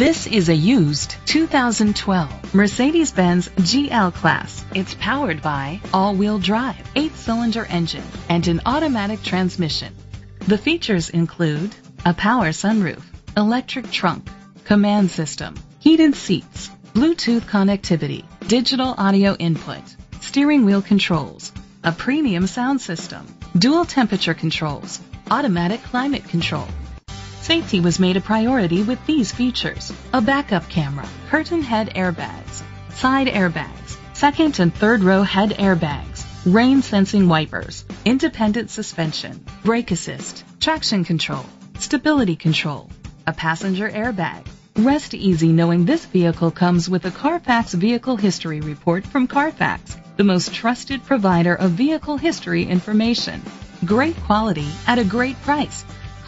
This is a used 2012 Mercedes-Benz GL Class. It's powered by all-wheel drive, eight-cylinder engine, and an automatic transmission. The features include a power sunroof, electric trunk, COMAND system, heated seats, Bluetooth connectivity, digital audio input, steering wheel controls, a premium sound system, dual temperature controls, automatic climate control. Safety was made a priority with these features. A backup camera, curtain head airbags, side airbags, second and third row head airbags, rain sensing wipers, independent suspension, brake assist, traction control, stability control, a passenger airbag. Rest easy knowing this vehicle comes with a Carfax Vehicle History Report from Carfax, the most trusted provider of vehicle history information. Great quality at a great price.